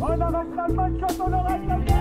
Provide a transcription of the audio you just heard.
On arrête l'Allemagne quand on arrête l'Allemagne.